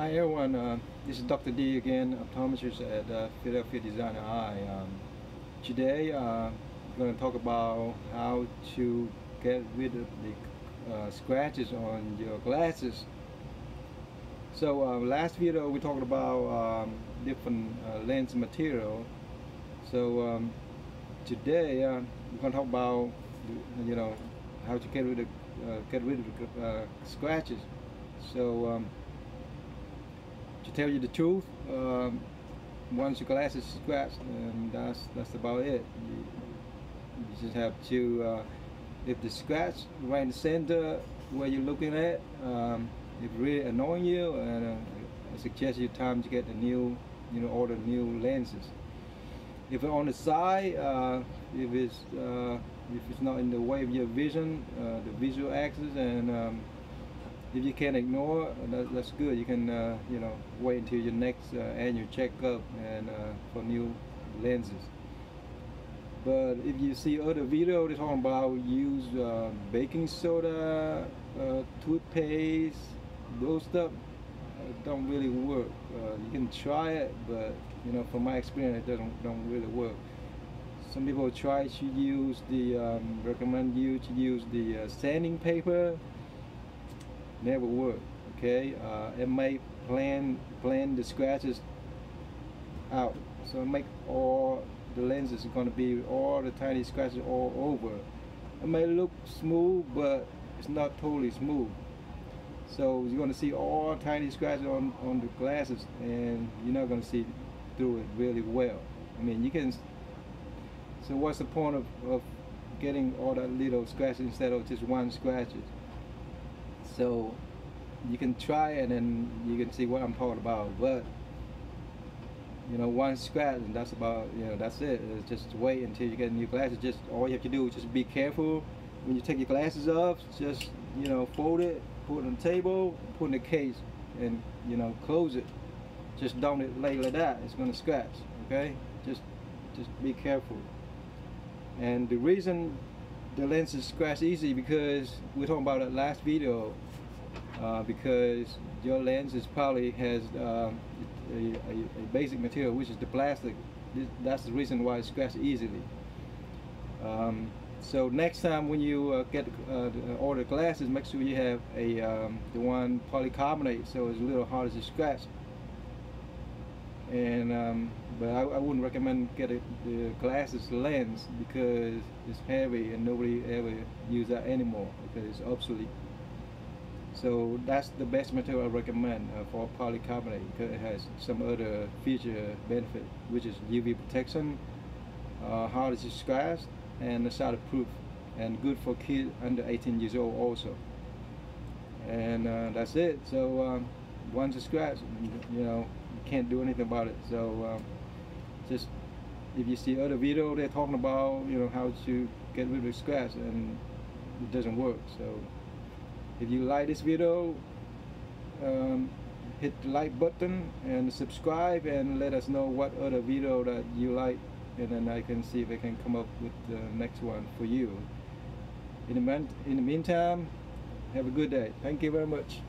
Hi everyone, uh, this is Dr. D again, optometrist at uh, Philadelphia Designer Eye. Um, today uh, I'm going to talk about how to get rid of the uh, scratches on your glasses. So uh, last video we talked about um, different uh, lens material. So um, today we're going to talk about you know how to get rid of get rid of the scratches. So um, to tell you the truth, um, once your glass is scratched, and that's that's about it. You, you just have to, uh, if the scratch right in the center where you're looking at, um, really annoying you, and uh, I suggest you time to get the new, you know, order new lenses. If it's on the side, uh, if it's uh, if it's not in the way of your vision, uh, the visual axis, and um, if you can ignore, that, that's good. You can, uh, you know, wait until your next uh, annual checkup and uh, for new lenses. But if you see other videos they're talking about use uh, baking soda, uh, toothpaste, those stuff uh, don't really work. you can try it, but you know, from my experience, it doesn't don't really work. Some people try to use the um, recommend you to use the sanding paper never work okay? Uh, it may plan blend the scratches out. So make all the lenses going to be all the tiny scratches all over. It may look smooth but it's not totally smooth. So you're going to see all tiny scratches on on the glasses and you're not going to see through it really well. I mean you can so what's the point of, of getting all that little scratches instead of just one scratches so you can try and then you can see what I'm talking about. But you know one scratch and that's about you know that's it. It's just wait until you get new glasses. Just all you have to do is just be careful. When you take your glasses off just you know fold it put it on the table put in the case and you know close it. Just don't it lay like that. It's going to scratch okay? Just just be careful. And the reason the lenses scratch easy because we're talking about that last video uh, because your lens is probably has uh, a, a, a, basic material which is the plastic. That's the reason why it scratches easily. Um, so next time when you uh, get uh, order glasses make sure you have a um, the one polycarbonate so it's a little harder to scratch. And um, but I, I, wouldn't recommend getting the glasses lens because it's heavy and nobody ever use that anymore because it's obsolete so that's the best material I recommend uh, for polycarbonate because it has some other feature benefit which is UV protection, uh, hard to scratch and proof, and good for kids under 18 years old also. And uh, that's it. So um, once it's scratched, you know, you can't do anything about it. So um, just if you see other video they're talking about, you know, how to get rid of scratch and it doesn't work. So if you like this video um, hit the like button and subscribe and let us know what other video that you like and then I can see if I can come up with the next one for you. In the, in the meantime have a good day. Thank you very much